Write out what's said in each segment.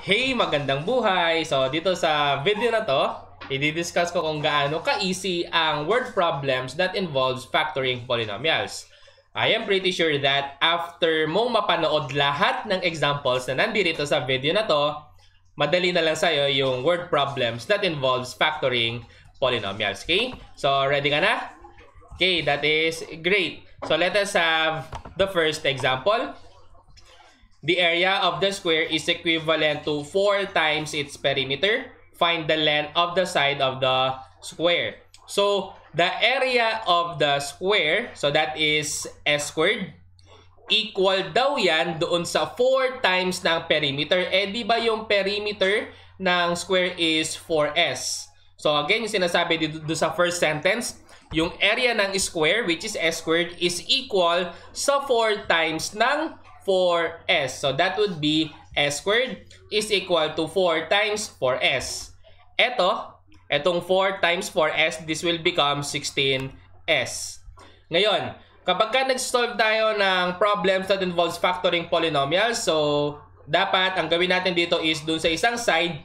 Hey, magandang buhay! So, dito sa video na to, i-discuss ko kung gaano ka-easy ang word problems that involves factoring polynomials. I am pretty sure that after mong mapanood lahat ng examples na nandito sa video na to, madali na lang sa'yo yung word problems that involves factoring polynomials. Okay? So, ready ka na? Okay, that is great. So, let us have the first example. The area of the square is equivalent to 4 times its perimeter. Find the length of the side of the square. So, the area of the square, so that is s squared, equal daw yan doon sa 4 times ng perimeter. Eh, di ba yung perimeter ng square is 4s? So, again, yung sinasabi dito, sa first sentence, yung area ng square, which is s squared, is equal sa 4 times ng 4s. So that would be s squared is equal to 4 times 4s. Ito, etong 4 times 4s, this will become 16s. Ngayon, kapag ka nag-solve tayo ng problems that involves factoring polynomials, so dapat ang gawin natin dito is dun sa isang side,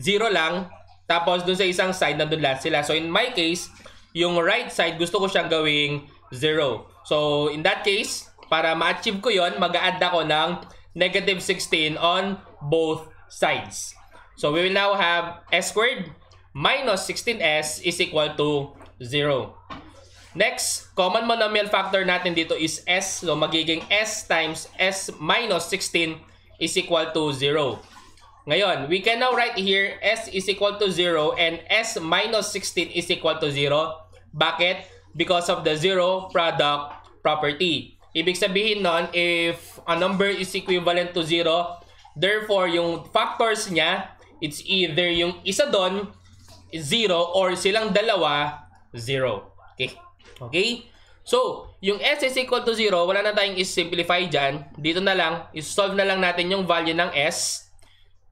0 lang, tapos dun sa isang side, nandun lahat sila. So in my case, yung right side, gusto ko siyang gawing 0. So in that case, para ma-achieve ko yon mag-add ako ng negative 16 on both sides. So we will now have s squared minus 16s is equal to 0. Next, common monomial factor natin dito is s. So magiging s times s minus 16 is equal to 0. Ngayon, we can now write here s is equal to 0 and s minus 16 is equal to 0. Bakit? Because of the zero product property. Ibig sabihin nun, if a number is equivalent to 0, therefore, yung factors niya, it's either yung isa doon, 0, or silang dalawa, 0. Okay? Okay? So, yung s is equal to 0, wala na tayong is-simplify dyan. Dito na lang, is-solve na lang natin yung value ng s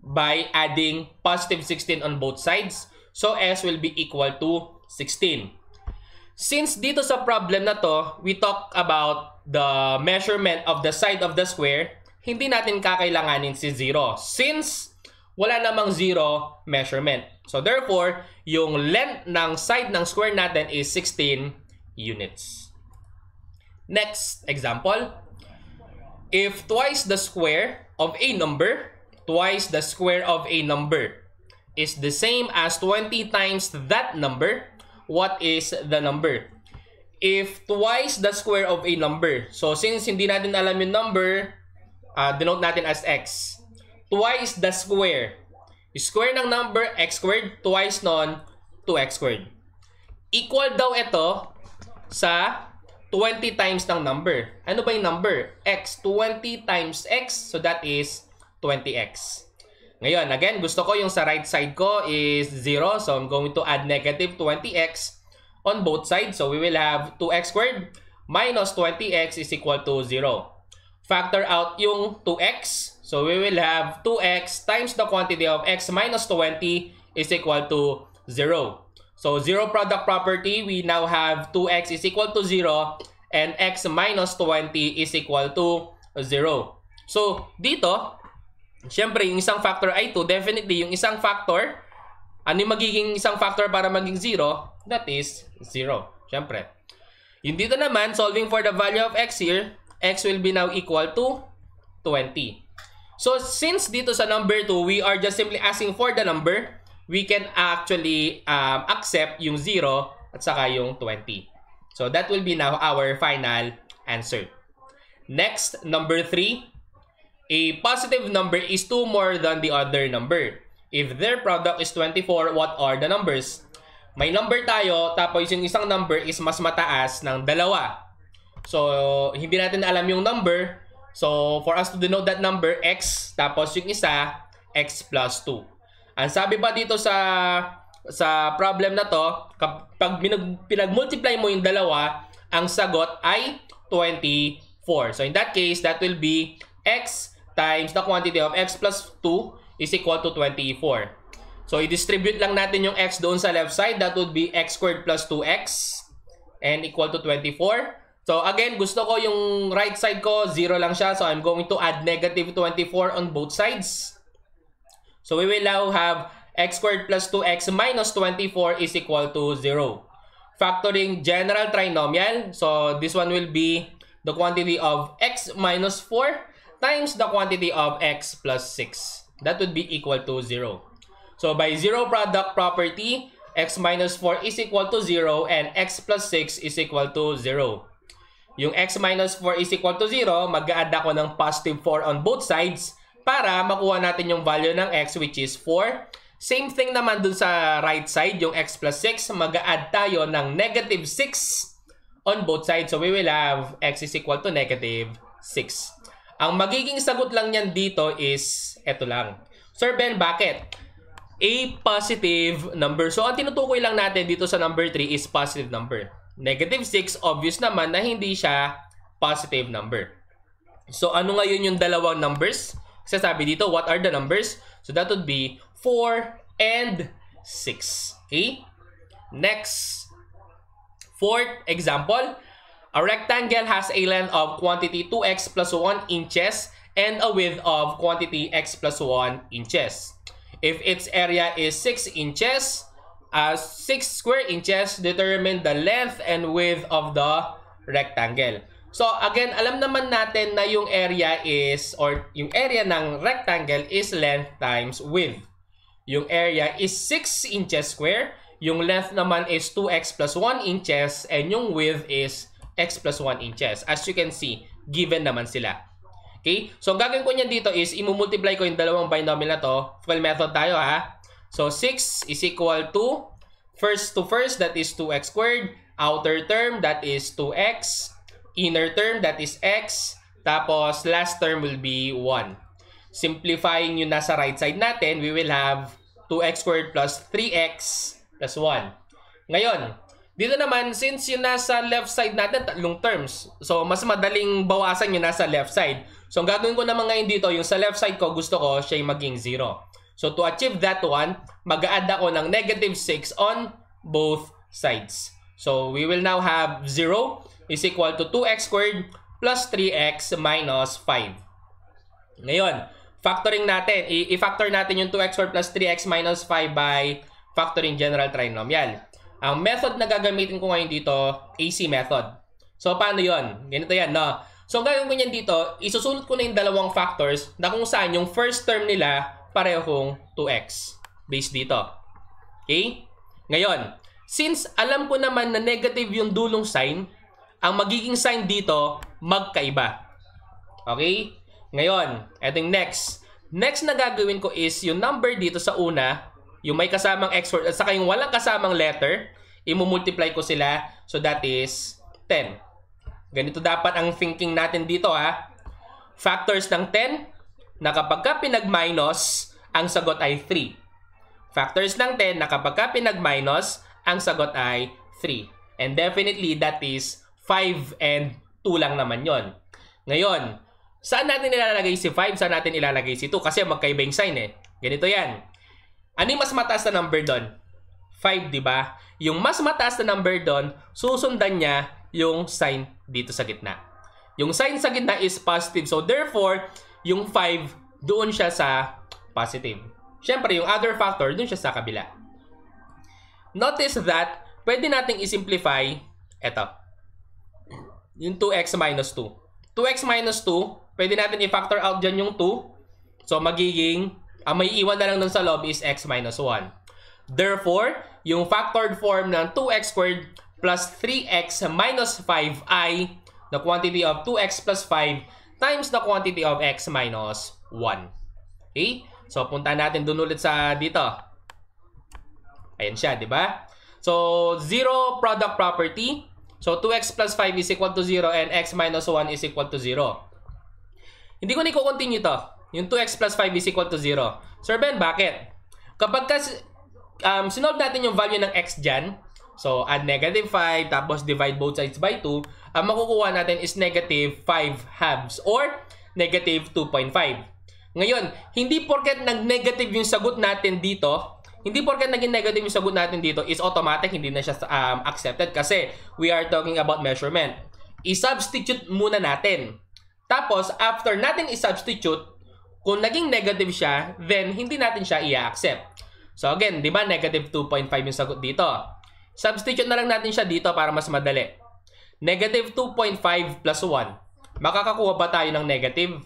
by adding positive 16 on both sides. So, s will be equal to 16. Since dito sa problem na to, we talk about the measurement of the side of the square, hindi natin kakailanganin si 0 since wala namang 0 measurement. So therefore, yung length ng side ng square natin is 16 units. Next example, if twice the square of a number, twice the square of a number is the same as 20 times that number, what is the number? if twice the square of a number. So, since hindi natin alam yung number, uh, denote natin as x. Twice the square. Square ng number, x squared. Twice nun, 2x squared. Equal daw ito sa 20 times ng number. Ano ba yung number? x. 20 times x. So, that is 20x. Ngayon, again, gusto ko yung sa right side ko is 0. So, I'm going to add negative 20x on both sides. So we will have 2x squared minus 20x is equal to 0. Factor out yung 2x. So we will have 2x times the quantity of x minus 20 is equal to 0. So 0 product property, we now have 2x is equal to 0 and x minus 20 is equal to 0. So dito, syempre yung isang factor ay 2, definitely yung isang factor ano yung magiging isang factor para maging 0? That is 0. Siyempre. Yung dito naman, solving for the value of x here, x will be now equal to 20. So, since dito sa number 2, we are just simply asking for the number, we can actually um, accept yung 0 at saka yung 20. So, that will be now our final answer. Next, number 3. A positive number is 2 more than the other number. If their product is 24, what are the numbers? May number tayo, tapos yung isang number is mas mataas ng dalawa. So, hindi natin alam yung number. So, for us to denote that number, x, tapos yung isa, x plus 2. Ang sabi pa dito sa sa problem na to, kapag pinag-multiply mo yung dalawa, ang sagot ay 24. So, in that case, that will be x times the quantity of x plus 2 is equal to 24. So, i-distribute lang natin yung x doon sa left side. That would be x squared plus 2x and equal to 24. So, again, gusto ko yung right side ko, 0 lang siya. So, I'm going to add negative 24 on both sides. So we will now have x squared plus 2x minus 24 is equal to 0. Factoring general trinomial, so this one will be the quantity of x minus 4 times the quantity of x plus 6. That would be equal to 0. So by zero product property, x minus 4 is equal to 0 and x plus 6 is equal to 0. Yung x minus 4 is equal to 0, mag-add ako ng positive 4 on both sides para makuha natin yung value ng x which is 4 Same thing naman dun sa right side, yung x plus 6, mag-add tayo ng negative 6 on both sides. So we will have x is equal to negative 6. Ang magiging sagot lang niyan dito is eto lang. Sir Ben, bakit? A positive number. So ang tinutukoy lang natin dito sa number 3 is positive number. Negative 6, obvious naman na hindi siya positive number. So ano ngayon yung dalawang numbers? Kasi sabi dito, what are the numbers? So that would be 4, and 6. Okay? Next. Fourth example. A rectangle has a length of quantity 2x plus 1 inches and a width of quantity x plus 1 inches. If its area is 6 inches, uh, 6 square inches, determine the length and width of the rectangle. So again, alam naman natin na yung area is, or yung area ng rectangle is length times width. Yung area is 6 inches square. Yung length naman is 2x plus 1 inches. And yung width is x plus 1 inches. As you can see, given naman sila. Okay? So, ang gagawin ko niyan dito is, imumultiply ko yung dalawang binomial na to. Full method tayo ha. So, 6 is equal to, first to first, that is 2x squared. Outer term, that is 2x. Inner term, that is x. Tapos, last term will be 1. Simplifying yung nasa right side natin, we will have 2x squared plus 3x plus 1. Ngayon, dito naman, since yung nasa left side natin, tatlong terms. So, mas madaling bawasan yung nasa left side. So, ang gagawin ko naman ngayon dito, yung sa left side ko, gusto ko siya maging 0. So, to achieve that one, mag-add ako ng negative 6 on both sides. So, we will now have 0 is equal to 2x squared plus 3x minus 5. Ngayon, factoring natin, i-factor natin yung 2x squared plus 3x minus 5 by factoring general trinomial. Ang method na gagamitin ko ngayon dito, AC method. So, paano yon? Ganito yan, no? So, ang gagawin ko niyan dito, isusunod ko na yung dalawang factors na kung saan yung first term nila parehong 2x. Based dito. Okay? Ngayon, since alam ko naman na negative yung dulong sign, ang magiging sign dito, magkaiba. Okay? Ngayon, eto next. Next na gagawin ko is yung number dito sa una, yung may kasamang x word at saka yung walang kasamang letter, imumultiply ko sila. So that is 10. Ganito dapat ang thinking natin dito ha. Factors ng 10 na kapag ka pinag-minus, ang sagot ay 3. Factors ng 10 na kapag ka pinag-minus, ang sagot ay 3. And definitely that is 5 and 2 lang naman yon. Ngayon, Saan natin ilalagay si 5? Saan natin ilalagay si 2? Kasi magkaiba yung sign eh. Ganito yan. Ano yung mas mataas na number doon? 5, di ba? Yung mas mataas na number doon, susundan niya yung sign dito sa gitna. Yung sign sa gitna is positive. So therefore, yung 5, doon siya sa positive. Siyempre, yung other factor, doon siya sa kabila. Notice that, pwede nating isimplify, eto, yung 2x minus 2. 2x minus 2, pwede natin i-factor out dyan yung 2. So, magiging, ang may iwan na lang dun sa loob is x minus 1. Therefore, yung factored form ng 2x squared plus 3x minus 5 ay the quantity of 2x plus 5 times the quantity of x minus 1. Okay? So, punta natin dun ulit sa dito. Ayan siya, di ba? So, zero product property. So, 2x plus 5 is equal to 0 and x minus 1 is equal to 0. Hindi ko na i-continue to. Yung 2x plus 5 is equal to 0. Sir Ben, bakit? Kapag kas, um, sinolve natin yung value ng x dyan, so add negative 5, tapos divide both sides by 2, ang makukuha natin is negative 5 halves or negative 2.5. Ngayon, hindi porket nag-negative yung sagot natin dito, hindi porket naging negative yung sagot natin dito is automatic, hindi na siya um, accepted kasi we are talking about measurement. I-substitute muna natin tapos, after natin i-substitute, Kung naging negative siya, then hindi natin siya i-accept. So again, di ba negative 2.5 yung sagot dito. Substitute na lang natin siya dito para mas madali. Negative 2.5 plus 1. Makakakuha ba tayo ng negative?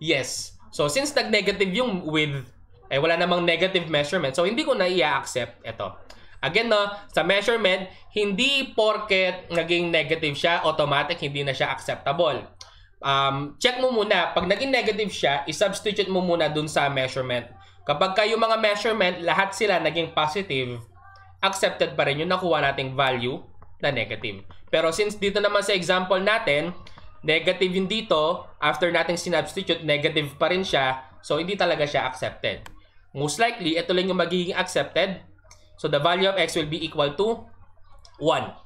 Yes. So since nag-negative yung width, eh wala namang negative measurement. So hindi ko na i-accept ito. Again, no, sa measurement, hindi porket naging negative siya, automatic hindi na siya acceptable. Um, check mo muna. Pag naging negative siya, i-substitute mo muna dun sa measurement. Kapag kayo mga measurement, lahat sila naging positive, accepted pa rin yung nakuha nating value na negative. Pero since dito naman sa example natin, negative yung dito, after nating sinubstitute, negative pa rin siya, so hindi talaga siya accepted. Most likely, ito lang yung magiging accepted, So the value of x will be equal to 1.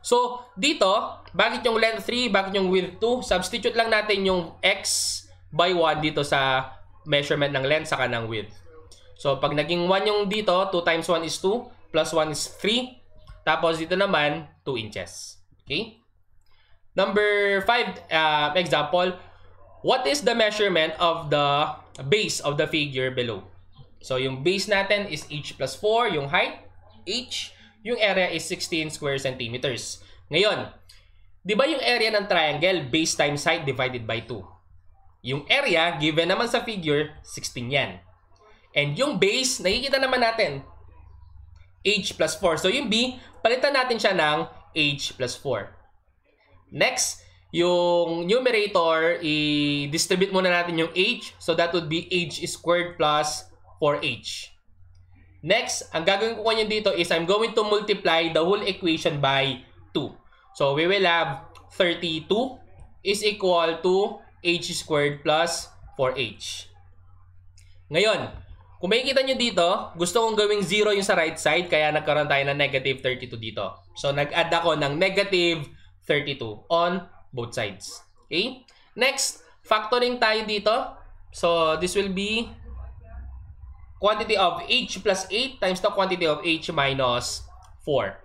So dito, bakit yung length 3, bakit yung width 2? Substitute lang natin yung x by 1 dito sa measurement ng length saka ng width. So pag naging 1 yung dito, 2 times 1 is 2, plus 1 is 3. Tapos dito naman, 2 inches. Okay? Number 5 uh, example, what is the measurement of the base of the figure below? So, yung base natin is h plus 4, yung height, h, yung area is 16 square centimeters. Ngayon, di ba yung area ng triangle, base times height divided by 2? Yung area, given naman sa figure, 16 yan. And yung base, nakikita naman natin, h plus 4. So, yung b, palitan natin siya ng h plus 4. Next, yung numerator, i-distribute muna natin yung h. So, that would be h squared plus for h. Next, ang gagawin ko kanyo dito is I'm going to multiply the whole equation by 2. So, we will have 32 is equal to h squared plus 4h. Ngayon, kung makikita nyo dito, gusto kong gawing 0 yung sa right side, kaya nagkaroon tayo ng negative 32 dito. So, nag-add ako ng negative 32 on both sides. Okay? Next, factoring tayo dito. So, this will be quantity of h plus 8 times the quantity of h minus 4.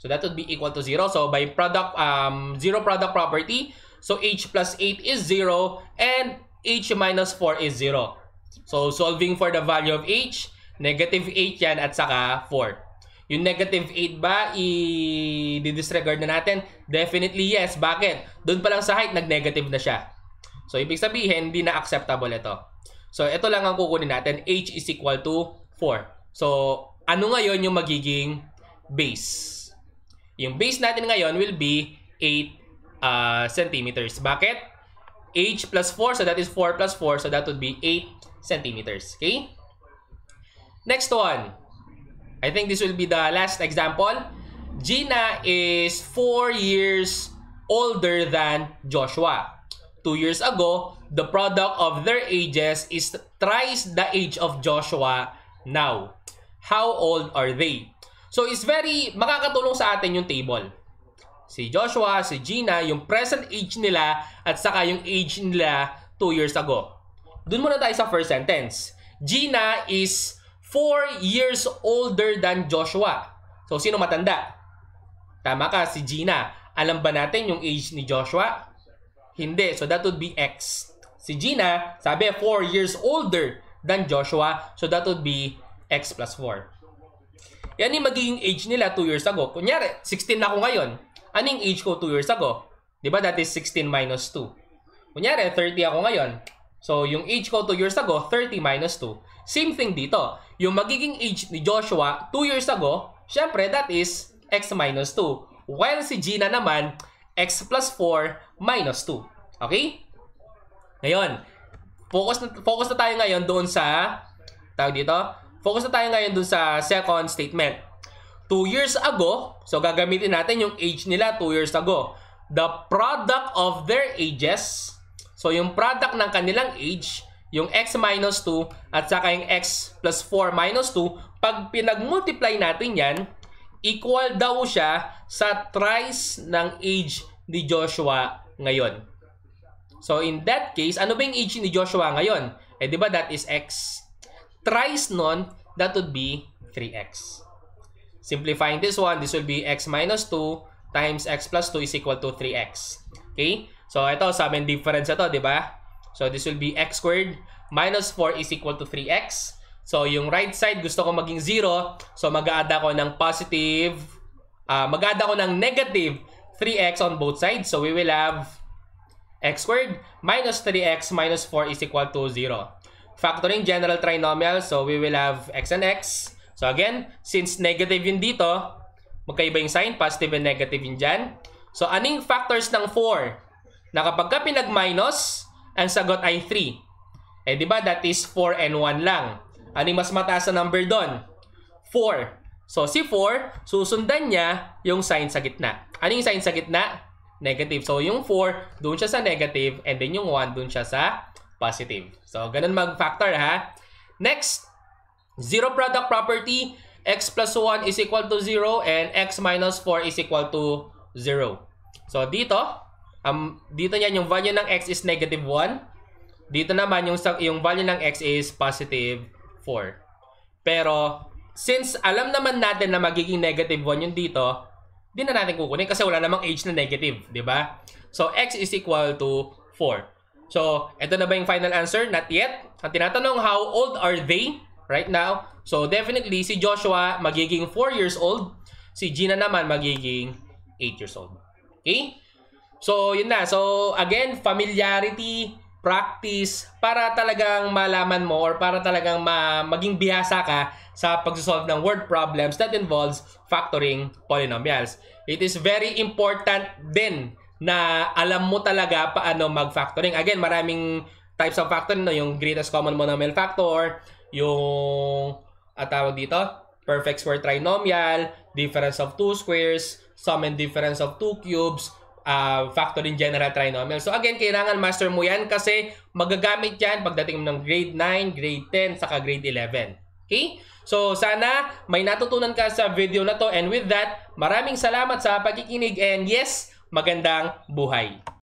So that would be equal to 0. So by product, um, zero product property, so h plus 8 is 0 and h minus 4 is 0. So solving for the value of h, negative 8 yan at saka 4. Yung negative 8 ba, i-disregard na natin? Definitely yes. Bakit? Doon pa lang sa height, nag-negative na siya. So, ibig sabihin, hindi na acceptable ito. So, ito lang ang kukunin natin. H is equal to 4. So, ano ngayon yung magiging base? Yung base natin ngayon will be 8 uh, centimeters. Bakit? H plus 4, so that is 4 plus 4, so that would be 8 centimeters. Okay? Next one. I think this will be the last example. Gina is 4 years older than Joshua. 2 years ago, the product of their ages is thrice the age of Joshua now. How old are they? So, it's very, makakatulong sa atin yung table. Si Joshua, si Gina, yung present age nila at saka yung age nila 2 years ago. Doon muna tayo sa first sentence. Gina is 4 years older than Joshua. So, sino matanda? Tama ka, si Gina. Alam ba natin yung age ni Joshua? Hindi. So, that would be X. Si Gina, sabi 4 years older than Joshua. So that would be X plus 4. Yan yung magiging age nila 2 years ago. Kunyari, 16 na ako ngayon. Anong age ko 2 years ago? Di ba that is 16 minus 2. Kunyari, 30 ako ngayon. So, yung age ko 2 years ago, 30 minus 2. Same thing dito. Yung magiging age ni Joshua 2 years ago, syempre that is x minus 2. While si Gina naman, x plus 4 minus 2. Okay? Ngayon, focus na, focus na tayo ngayon doon sa, tawag dito, focus na tayo ngayon doon sa second statement. 2 years ago, so gagamitin natin yung age nila 2 years ago. The product of their ages, so yung product ng kanilang age, yung x minus 2 at saka yung x plus 4 minus 2, pag pinag-multiply natin yan, equal daw siya sa thrice ng age ni Joshua ngayon. So in that case, ano ba yung age ni Joshua ngayon? Eh di ba that is x? Thrice nun, that would be 3x. Simplifying this one, this will be x minus 2 times x plus 2 is equal to 3x. Okay? So ito, sa amin difference ito, di ba? So this will be x squared minus 4 is equal to 3x. So, yung right side gusto ko maging 0. So, mag-add ako ng positive, uh, mag-add ako ng negative 3x on both sides. So, we will have x squared minus 3x minus 4 is equal to 0. Factoring general trinomial, so we will have x and x. So, again, since negative yun dito, magkaiba yung sign, positive and negative yun dyan. So, aning factors ng 4? Na kapag ka pinag-minus, ang sagot ay 3. Eh, di ba? That is 4 and 1 lang. Ano mas mataas na number doon? 4. So, si 4, susundan niya yung sign sa gitna. Ano yung sign sa gitna? Negative. So, yung 4, doon siya sa negative, and then yung 1, doon siya sa positive. So, ganun mag-factor ha. Next, zero product property, x plus 1 is equal to 0, and x minus 4 is equal to 0. So, dito, um, dito niyan yung value ng x is negative 1. Dito naman, yung, yung value ng x is positive 4. Pero, since alam naman natin na magiging negative 1 yung dito, di na natin kukunin kasi wala namang age na negative, di ba? So, x is equal to 4. So, ito na ba yung final answer? Not yet. Ang tinatanong, how old are they right now? So, definitely, si Joshua magiging 4 years old. Si Gina naman magiging 8 years old. Okay? So, yun na. So, again, familiarity, practice para talagang malaman mo or para talagang ma maging bihasa ka sa pagsosolve ng word problems that involves factoring polynomials. It is very important din na alam mo talaga paano mag-factoring. Again, maraming types of factoring, no? yung greatest common monomial factor, yung at dito, perfect square trinomial, difference of two squares, sum and difference of two cubes, uh, factor in general trinomial. So again, kailangan master mo yan kasi magagamit yan pagdating ng grade 9, grade 10, saka grade 11. Okay? So sana may natutunan ka sa video na to and with that, maraming salamat sa pagkikinig and yes, magandang buhay.